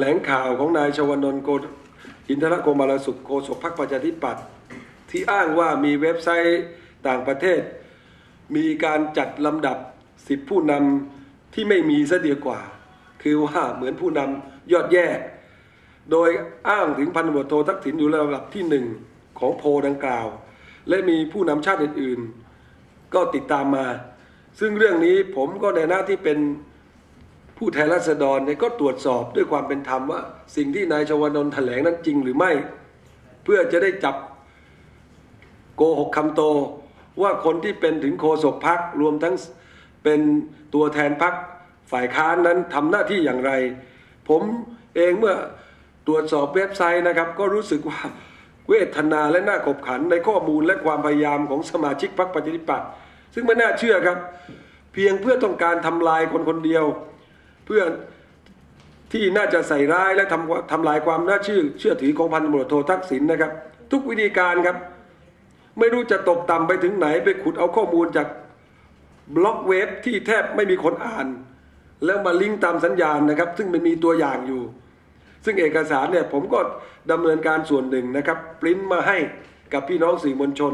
แถลงข่าวของนายชวนนท์โกอินทรโกมารสุขโฆษกพรรคประชาธิปัตย์ที่อ้างว่ามีเว็บไซต์ต่างประเทศ มีการจัดลำดับสิบผู้นำที่ไม่มีซะเดียกว่า คือว่าเหมือนผู้นำยอดแย่โดยอ้างถึงพันตำรวจโททักษิณอยู่ระดับที่หนึ่งของโพลดังกล่าว และมีผู้นำชาติอื่น ๆ ก็ติดตามมา ซึ่งเรื่องนี้ผมก็ในหน้าที่เป็น ผู้แทนราษฎรเนี่ยก็ตรวจสอบด้วยความเป็นธรรมว่า สิ่งที่นายชวนนท์แถลงนั้นจริงหรือไม่ เพื่อจะได้จับโกหกคำโต ว่าคนที่เป็นถึงโฆษกพักรวมทั้งเป็นตัวแทนพักฝ่ายค้านนั้นทำหน้าที่อย่างไร ผมเองเมื่อตรวจสอบเว็บไซต์นะครับ ก็รู้สึกว่าเวทนาและน่าขบขันในข้อมูลและความพยายามของสมาชิกพรรคประชาธิปัตย์ซึ่งไม่น่าเชื่อครับ เพียงเพื่อต้องการทำลายคนคนเดียว พื่อที่น่าจะใส่ร้ายและทำทำลายความน่าเชื่อเชื่อถือของพันตำรวจโททักษิณนะครับ ทุกวิธีการครับ ไม่รู้จะตกต่ำไปถึงไหนไปขุดเอาข้อมูลจากบล็อกเว็บที่แทบไม่มีคนอ่าน แล้วมาลิงก์ตามสัญญาณนะครับ ซึ่งมันมีตัวอย่างอยู่ ซึ่งเอกสารเนี่ยผมก็ดำเนินการส่วนหนึ่งนะครับปริ้นมาให้กับพี่น้องสื่อมวลชน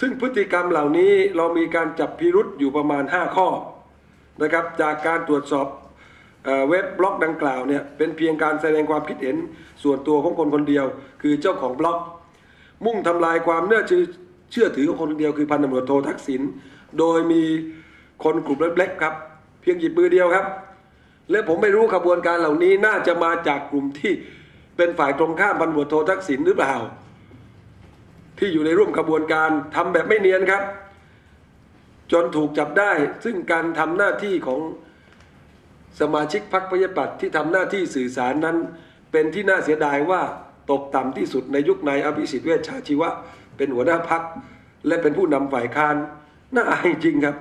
ซึ่งพฤติกรรมเหล่านี้เรามีการจับพิรุษอยู่ประมาณ 5 ข้อนะครับ จากการตรวจสอบ เว็บบล็อกดังกล่าวเนี่ยเป็นเพียงการแสดงความคิดเห็นส่วนตัวของคนคนเดียว คือเจ้าของบล็อก มุ่งทำลายความเน่าเชื่อเชื่อถือของคนคนเดียวคือพันตำรวจโททักษิณโดยมีคนกลุ่มเล็กๆครับ เพียงหยิบมือเดียวครับ และผมไม่รู้ขบวนการเหล่านี้น่าจะมาจากกลุ่มที่เป็นฝ่ายตรงข้ามพันตำรวจโททักษิณหรือเปล่า ที่อยู่ในร่วมขบวนการทำแบบไม่เนียนครับ จนถูกจับได้ซึ่งการทำหน้าที่ของ สมาชิกพรรคประชาธิปัตย์ที่ทำหน้าที่สื่อสารนั้น เป็นที่น่าเสียดายว่าตกต่ำที่สุดในยุคนายอภิสิทธิ์เวชชาชีวะ เป็นหัวหน้าพรรคและเป็นผู้นำฝ่ายค้านน่าอายจริงครับ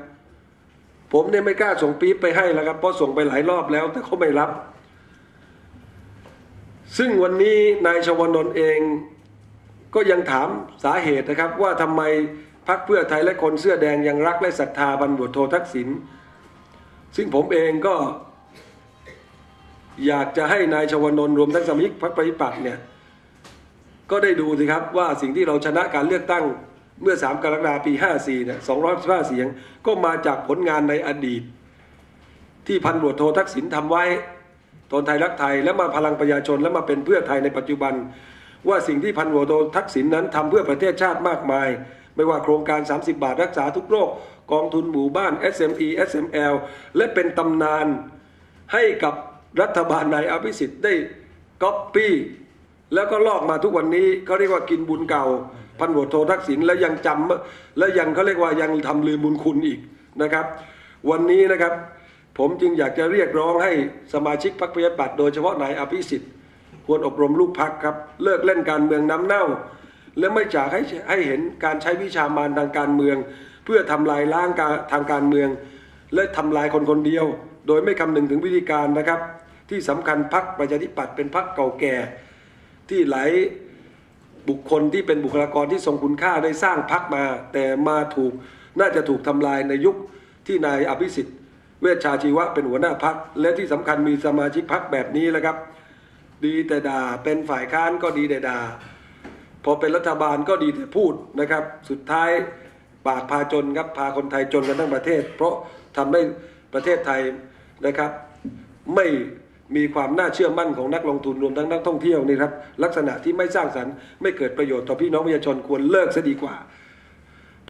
ผมเนี่ยไม่กล้าส่งปี๊บไปให้แล้วครับเพราะส่งไปหลายรอบแล้ว แต่เขาไม่รับ ซึ่งวันนี้นายชวนนท์เอง ก็ยังถามสาเหตุนะครับ ว่าทำไมพรรคเพื่อไทยและคนเสื้อแดงยังรักและศรัทธาบรรบวโททักษิณซึ่งผมเองก็ อยากจะให้นายชวนนท์รวมทั้งสมาชิกพรรคประชาธิปัตย์เนี่ยก็ได้ดูสิครับว่าสิ่งที่เราชนะการเลือกตั้งเมื่อ 3 กรกฎาคมปี 54 เนี่ย 215 เสียง ก็มาจากผลงานในอดีต ที่พันตำรวจโททักษิณทำไว้ตอนไทยรักไทย แล้วมาพลังประชาชนแล้วมาเป็นเพื่อไทยในปัจจุบัน ว่าสิ่งที่พันตำรวจโททักษิณนั้นทำเพื่อประเทศชาติมากมาย ไม่ว่าโครงการ 30 บาทรักษาทุกโรค กองทุนหมู่บ้าน SME SML และเป็นตำนานให้กับ รัฐบาลนายอภิสิทธิ์ได้ก๊อปปี้แล้วก็ลอกมาทุกวันนี้เขาเรียกว่ากินบุญเก่า พันตำรวโททักษิณแล้วยังจำและยังเขาเรียกว่ายังทำลืมบุญคุณอีกนะครับ วันนี้นะครับ ผมจึงอยากจะเรียกร้องให้สมาชิกพรรคประชาธิปัตย์โดยเฉพาะนายอภิสิทธิ์ควรอบรมลูกพักครับ เลิกเล่นการเมืองน้ำเน่า และไม่จากให้ให้เห็นการใช้วิชามารทางการเมือง เพื่อทำลายล้างการทางการเมือง และทำลายคนคนเดียว โดยไม่คำนึงถึงวิธีการนะครับ ที่สำคัญพรรคประชาธิปัตย์เป็นพรรคเก่าแก่ ที่หลายบุคคลที่เป็นบุคลากรที่ทรงคุณค่าได้สร้างพรรคมา แต่มาถูกน่าจะถูกทำลายในยุคที่นายอภิสิทธิ์ เวชชาชีวะเป็นหัวหน้าพักและที่สำคัญมีสมาชิกพักแบบนี้แหละครับ ดีแต่ด่าเป็นฝ่ายค้านก็ดีแต่ด่าพอเป็นรัฐบาลก็ดีแต่พูดนะครับ สุดท้ายปากพาจนครับพาคนไทยจนกันทั้งประเทศ เพราะทำให้ประเทศไทยนะครับไม่ มีความน่าเชื่อมั่นของนักลงทุนรวมทั้งนักท่องเที่ยวนี่ครับลักษณะที่ไม่สร้างสรรค์ไม่เกิดประโยชน์ต่อพี่น้องประชาชนควรเลิกซะดีกว่า